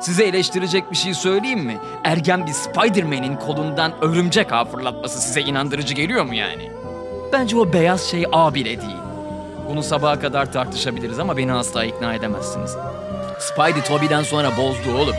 Size eleştirecek bir şey söyleyeyim mi? Ergen bir Spider-Man'in kolundan örümcek ağ fırlatması size inandırıcı geliyor mu yani? Bence o beyaz şey ağ bile değil. Bunu sabaha kadar tartışabiliriz ama beni asla ikna edemezsiniz. Spidey Toby'den sonra bozdu oğlum.